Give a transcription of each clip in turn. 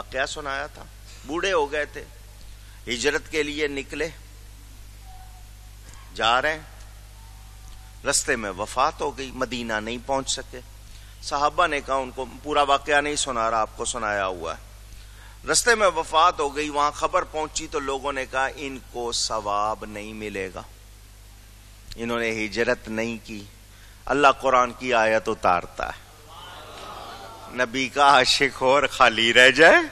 क्या सुनाया था? बूढ़े हो गए थे। हिजरत के लिए निकले। जा रहे हैं। रस्ते में वफात हो गई, मदीना नहीं पहुँच सके। साहबा ने कहा, उनको पूरा वाक्य नहीं सुना रहा, आपको सुनाया हुआ है। रस्ते में वफात हो गई, वहाँ खबर पहुँची तो लोगों ने कहा, इनको सवाब नहीं मिलेगा। इन्होंने हिजरत नहीं की। अल्लाह कुरान की आयत उतारता है। नबी का आशिक हो और खाली रह जाए।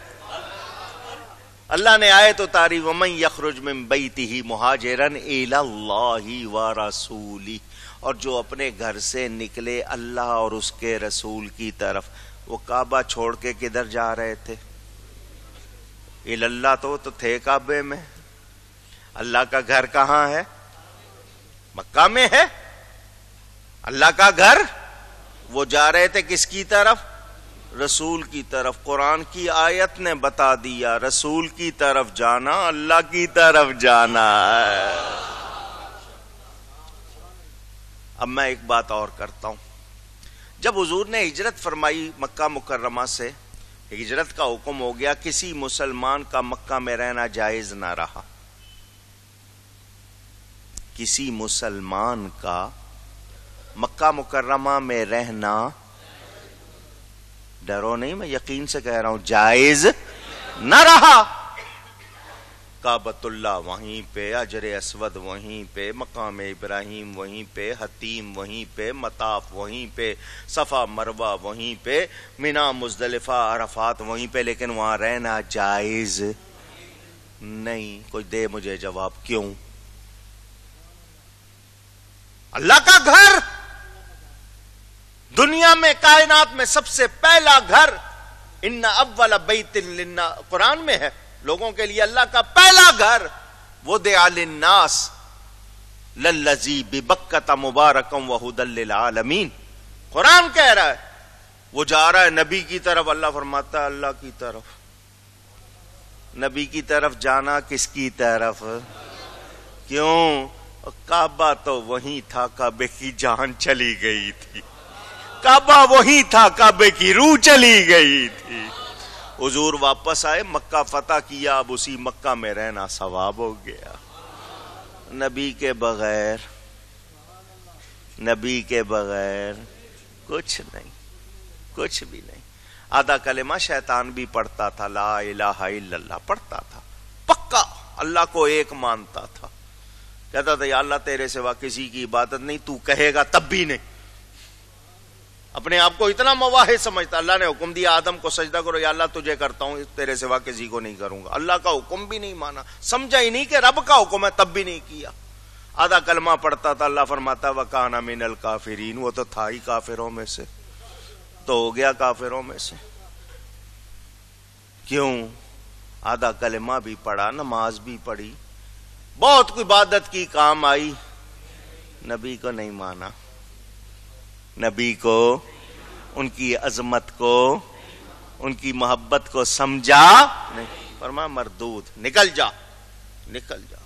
अल्लाह ने आयत उतारी वमन यखरुज में बैती ही मुहाजरन व रसूली। और जो अपने घर से निकले अल्लाह और उसके रसूल की तरफ़ वो काबा छोड़ के किधर जा रहे थे? इल्लाह तो, तो थे काबे में। अल्लाह का घर कहाँ है? मक्का में है। अल्लाह का घर? वो जा रहे थे किसकी तरफ़? रसूल की तरफ़, कुरान की आयत ने बता दिया, रसूल की तरफ़ जाना, अल्लाह की तरफ़ जाना है। अब मैं एक बात और करता हूँ। जब हजूर ने हिजरत फरमाई मक्का मुकर्रमा से, हिजरत का हुक्म हो गया, किसी मुसलमान का मक्का में रहना जायज़ ना रहा। किसी मुसलमान का मक्का मुकर्रमा में रहना डरो नहीं, मैं यकीन से कह रहा हूँ, जायज़ न रहा। काबतुल्ला वहीं पे, अजर असवद वहीं पे, मकाम इब्राहिम वहीं पे, हतीम वहीं पे, मताफ वहीं पे, सफ़ा मरवा वहीं पे, मीना, मुजदलिफा, अरफात वहीं पे, लेकिन वहाँ रहना जायज़ नहीं। कोई दे मुझे जवाब क्यों? अल्लाह का घर! दुनिया में, कायनात में सबसे पहला घर इन्ना अव्वल बैतिल्लिन्ना कुरान में है। लोगों के लिए अल्लाह का पहला घर वो दे आलिन्नास, लल्लजी बिबक्कता मुबारकम आलमीन। कुरान कह रहा है, वो जा रहा है नबी की तरफ़, अल्लाह फरमाता है, अल्लाह की तरफ़। नबी की तरफ़ जाना किसकी तरफ़? क्यों? काबा तो वही था, काबे की जान चली गई थी। काबा वही था, काबे की रूह चली गई थी। हुजूर वापस आए, मक्का फतेह किया, अब उसी मक्का में रहना सवाब हो गया। नबी के बगैर, नबी के बगैर कुछ नहीं, कुछ भी नहीं। आधा कलेमा शैतान भी पढ़ता था, ला इल्लल्लाह पढ़ता था। पक्का, अल्लाह को एक मानता था। कहता था अल्लाह, तेरे सिवा किसी की इबादत नहीं, तू कहेगा तब भी नहीं। अपने आप को इतना मवाहे समझता, अल्लाह ने हुक्म दिया, आदम को सजदा करो, या अल्लाह तुझे करता हूँ तेरे सिवा किसी को नहीं करूँगा। अल्लाह का हुक्म भी नहीं माना। समझा ही नहीं कि रब का हुक्म है, तब भी नहीं किया। आधा कलमा पढ़ता था, अल्लाह फरमाता, वकाना मिनल काफिरीन, वो तो था ही काफिरों में से। तो हो गया काफिरों में से। क्यों? आधा कलमा भी पढ़ा, नमाज़ भी पढ़ी। बहुत इबादत की काम आई, नबी को नहीं माना। नबी को, उनकी अजमत को, उनकी मोहब्बत को समझा नहीं। फरमा मरदूद, निकल जा निकल जा।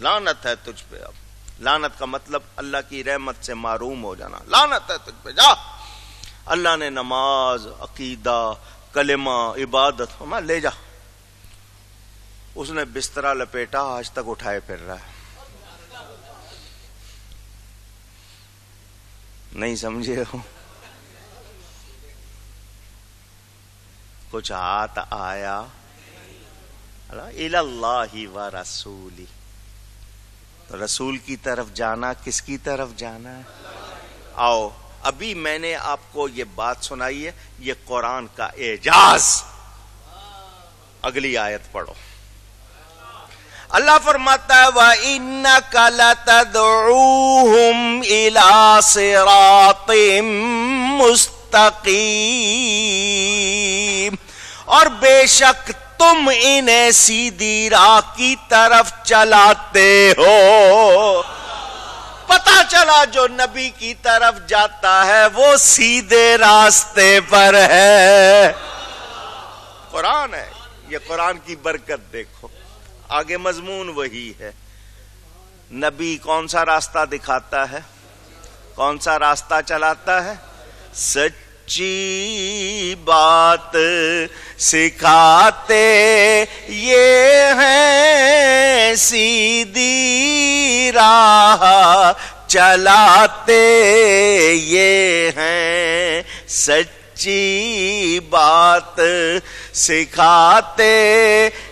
लानत है तुझ पे अब। लानत का मतलब अल्लाह की रहमत से मारूम हो जाना। लानत है तुझ पे, जा। अल्लाह ने नमाज़, अकीदा, कलेमा, इबादत हमारा ले जा। उसने बिस्तरा लपेटा, आज तक उठाए फिर रहा है। नहीं समझे हो। कुछ हाथ आया। इल्लाही व रसूली। तो रसूल की तरफ़ जाना, किसकी तरफ़ जाना? है आओ, अभी मैंने आपको ये बात सुनाई है, ये कुरान का एजाज। अगली आयत पढ़ो। अल्लाह फरमाता है वह इन कलतदूम इला सिरातिम मुस्तकीम. और बेशक तुम इन्हें सीधी राह की तरफ़ चलाते हो। पता चला जो नबी की तरफ़ जाता है, वो सीधे रास्ते पर है। कुरान है, ये कुरान की बरकत देखो। आगे मजमून वही है। नबी कौन सा रास्ता दिखाता है? कौन सा रास्ता चलाता है? सच्ची बात सिखाते ये हैं सीधी राह। चलाते ये हैं सच्ची बात सिखाते,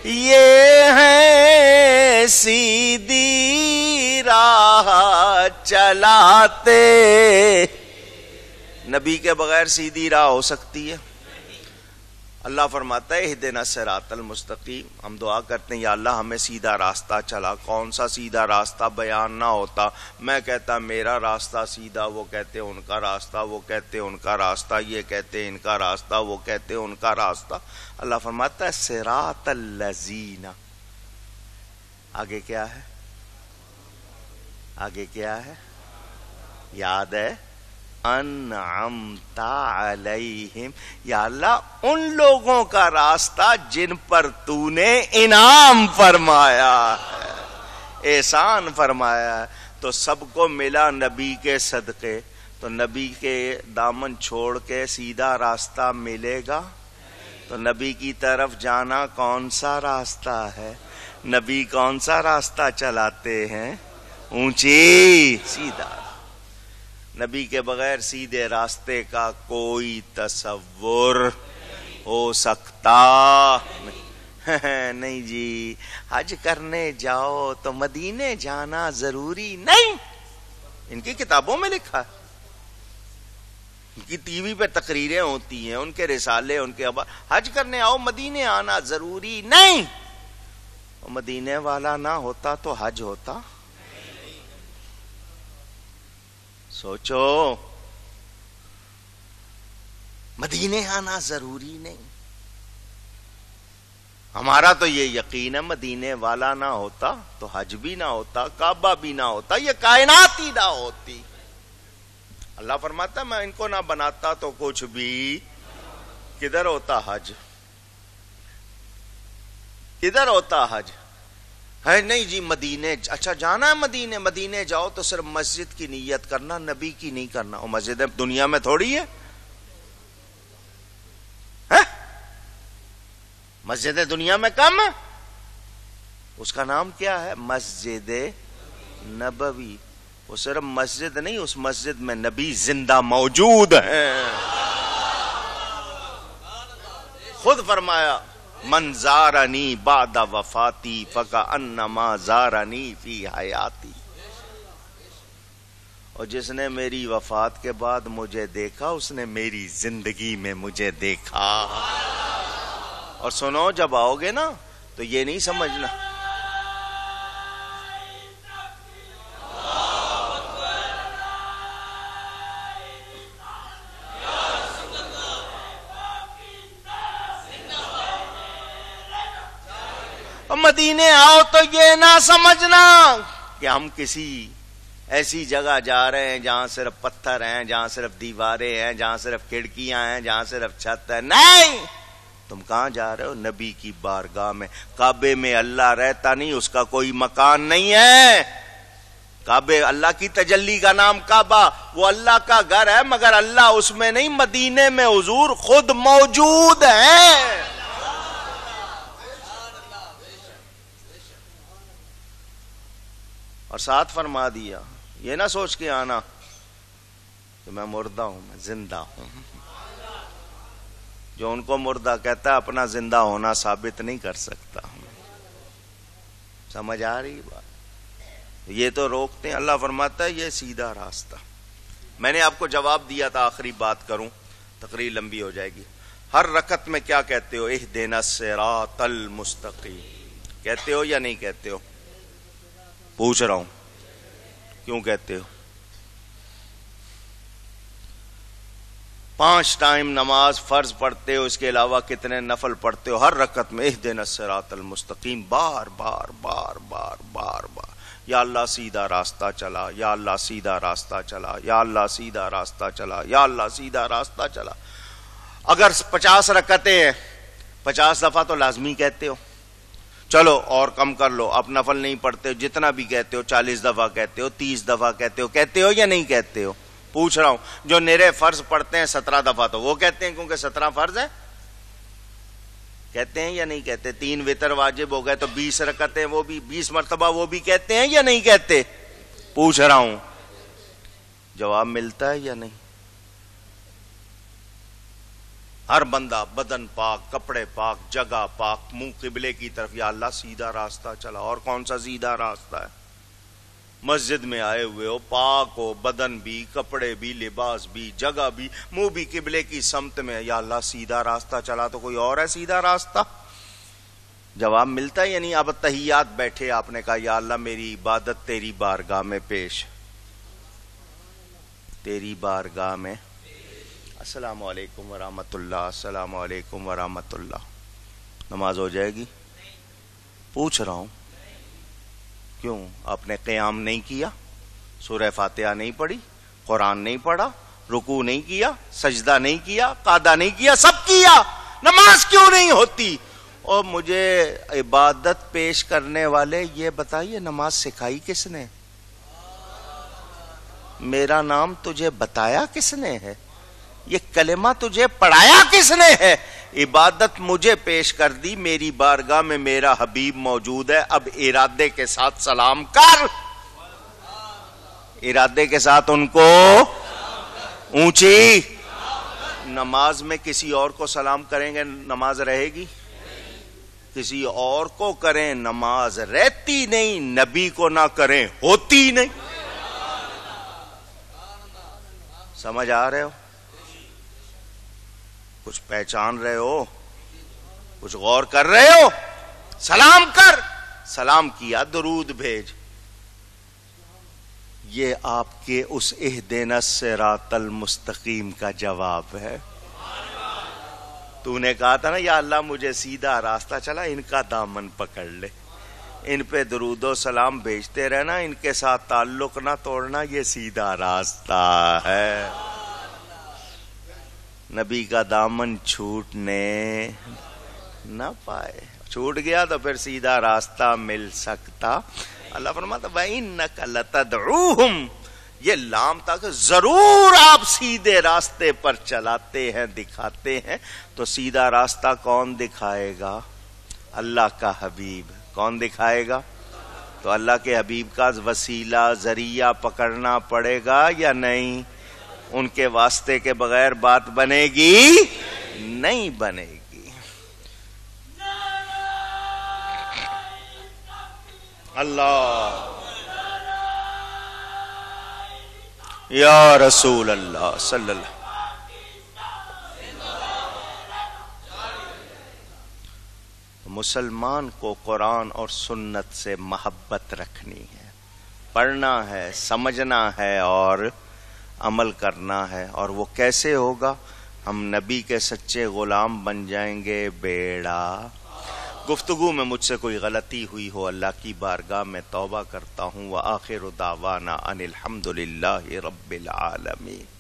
ये हैं सीधी राह चलाते। नबी के बगैर सीधी राह हो सकती है। अल्लाह फरमाता है हिदना सरातल मुस्तकीम। हम दुआ करते हैं, या अल्लाह, हमें सीधा रास्ता चला। कौन सा सीधा रास्ता बयान ना होता? मैं कहता, मेरा रास्ता सीधा, वो कहते उनका रास्ता, वो कहते उनका रास्ता, ये कहते इनका रास्ता, वो कहते उनका रास्ता। अल्लाह फरमाता है, सिरातल लजीना। आगे क्या है? आगे क्या है? याद है? अलैहिम। या अल्लाह, उन लोगों का रास्ता जिन पर तूने इनाम फरमाया है, एहसान फरमाया है तो सबको मिला नबी के सदके। तो नबी के दामन छोड़ के सीधा रास्ता मिलेगा? तो नबी की तरफ़ जाना कौन सा रास्ता है? नबी कौन सा रास्ता चलाते हैं? ऊँची, सीधा। नबी के बगैर सीधे रास्ते का कोई तस्वुर हो सकता। नहीं जी, हज करने जाओ तो मदीने जाना ज़रूरी नहीं। इनकी किताबों में लिखा है। इनकी टीवी पे तकरीरें होती हैं, उनके रिसाले, उनके अब हज करने आओ, मदीने आना ज़रूरी नहीं। मदीने वाला ना होता तो हज होता। सोचो। मदीने आना ज़रूरी नहीं। हमारा तो ये यकीन है, मदीने वाला ना होता तो हज भी ना होता, काबा भी ना होता, ये कायनात ही ना होती। अल्लाह फरमाता, मैं इनको ना बनाता तो कुछ भी। किधर होता हज? किधर होता हज? है नहीं जी मदीने अच्छा जाना है मदीने मदीने जाओ तो सिर्फ़ मस्जिद की नीयत करना नबी की नहीं करना। और मस्जिद दुनिया में थोड़ी है, है? मस्जिद दुनिया में कम है। उसका नाम क्या है? मस्जिद नबवी। वो सिर्फ़ मस्जिद नहीं उस मस्जिद में नबी ज़िंदा मौजूद है। खुद फरमाया मंजारनी बादा वफाती, फका अन्नमा जारानी फ़ी हयाती। और जिसने मेरी वफात के बाद मुझे देखा, उसने मेरी ज़िंदगी में मुझे देखा। और सुनो, जब आओगे ना तो ये नहीं समझना। आओ तो ये ना समझना। कि हम किसी ऐसी जगह जा रहे हैं जहाँ सिर्फ़ पत्थर हैं, जहाँ सिर्फ़ दीवारें हैं, जहाँ सिर्फ़ खिड़कियाँ हैं, जहाँ सिर्फ़ छत है। नहीं! तुम कहाँ जा रहे हो? नबी की बारगाह में। काबे में अल्लाह रहता नहीं, उसका कोई मकान नहीं है। काबे, अल्लाह की तजल्ली का नाम काबा। वो अल्लाह का घर है, मगर अल्लाह उसमें नहीं, मदीने में हजूर खुद मौजूद है। और साथ फरमा दिया, ये ना सोच के आना कि मैं मुर्दा हूँ, मैं ज़िंदा हूँ। जो उनको मुर्दा कहता है, अपना ज़िंदा होना साबित नहीं कर सकता। समझ आ रही बात? ये तो रोकते हैं, अल्लाह फरमाता है, ये सीधा रास्ता। मैंने आपको जवाब दिया था, आखिरी बात करूँ, तकरीर लंबी हो जाएगी। हर रकत में क्या कहते हो? एह देना तल मुस्तकी कहते हो या नहीं कहते हो? पूछ रहा हूँ। क्यों कहते हो? पाँच टाइम नमाज़ फ़र्ज़ पढ़ते हो, इसके अलावा कितने नफल पढ़ते हो? हर रकत में इस दिन सरातल मुस्तकीम, बार बार बार बार बार बार। या अल्लाह सीधा रास्ता चला, या अल्लाह सीधा रास्ता चला, या अल्लाह सीधा रास्ता चला, या अल्लाह सीधा रास्ता चला। अगर पचास रकते हैं, पचास दफ़ा तो लाजमी कहते हो। चलो और कम कर लो, आप नफल नहीं पढ़ते हो, जितना भी कहते हो, चालीस दफ़ा कहते हो, तीस दफ़ा कहते हो कहते हो या नहीं कहते हो? पूछ रहा हूँ, जो निरे फ़र्ज़ पढ़ते हैं, सत्रह दफ़ा तो वो कहते हैं, क्योंकि सत्रह फ़र्ज़ है। कहते हैं या नहीं कहते? तीन वेतर वाजिब हो गए तो बीस रकते, वो भी, बीस मरतबा वो भी कहते हैं या नहीं कहते? पूछ रहा हूँ। जवाब मिलता है या नहीं? हर बंदा बदन पाक, कपड़े पाक, जगह पाक, मुँह किबले की तरफ़, या अल्लाह सीधा रास्ता चला। और कौन सा सीधा रास्ता है? मस्जिद में आए हुए हो, पाक हो, बदन भी, कपड़े भी, लिबास भी, जगह भी, मुँह भी किबले की समत में या अल्लाह सीधा रास्ता चला तो कोई और है सीधा रास्ता? जवाब मिलता है यानी अब तहियात बैठे आपने कहा, या अल्लाह मेरी इबादत तेरी बारगाह में पेश। तेरी बारगाह में अस्सलाम वालेकुम वरहमतुल्लाह नमाज़ हो जाएगी? पूछ रहा हूँ। क्यों? आपने क्याम नहीं किया? सूर्य फातिहा नहीं पढ़ी? कुरान नहीं पढ़ा? रुकू नहीं किया? सजदा नहीं किया? कादा नहीं किया? सब किया। नमाज़ क्यों नहीं होती? और मुझे इबादत पेश करने वाले ये बताइए, नमाज़ सिखाई किसने? मेरा नाम तुझे बताया किसने है? ये कलेमा तुझे पढ़ाया किसने है? इबादत मुझे पेश कर दी, मेरी बारगाह में मेरा हबीब मौजूद है। अब इरादे के साथ सलाम कर। इरादे के साथ उनको ऊँची नमाज़ में किसी और को सलाम करेंगे, नमाज़ रहेगी? किसी और को करें, नमाज़ रहती नहीं, नबी को ना करें, होती नहीं। समझ आ रहे हो? कुछ पहचान रहे हो, कुछ गौर कर रहे हो, सलाम कर, सलाम किया, दरूद भेज। ये आपके उस एहदेनस से रातल मुस्तकीम का जवाब है। तूने कहा था ना, या अल्लाह मुझे सीधा रास्ता चला, इनका दामन पकड़ ले। इन पे दरूदो सलाम भेजते रहना, इनके साथ ताल्लुक ना तोड़ना, ये सीधा रास्ता है। नबी का दामन छूटने न पाए। छूट गया तो फिर सीधा रास्ता मिल सकता। अल्लाह फरमाता भाई नकलतदूहुम ये लाम तक ज़रूर आप सीधे रास्ते पर चलाते हैं, दिखाते हैं। तो सीधा रास्ता कौन दिखाएगा? अल्लाह का हबीब। कौन दिखाएगा? तो अल्लाह के हबीब का वसीला, ज़रिया पकड़ना पड़ेगा या नहीं? उनके वास्ते के बगैर बात बनेगी, नहीं बनेगी। अल्लाह। या रसूल अल्लाह सल्लल्लाहु मुसलमान को कुरान और सुन्नत से मोहब्बत रखनी है। पढ़ना है, समझना है और अमल करना है। और वो कैसे होगा? हम नबी के सच्चे गुलाम बन जाएँगे, बेड़ा। गुफ्तगु में मुझसे कोई गलती हुई हो, अल्लाह की बारगाह में तौबा करता हूँ। व आखिर दावाना अनिलहमदिल्ला रब्बिल आलमीन।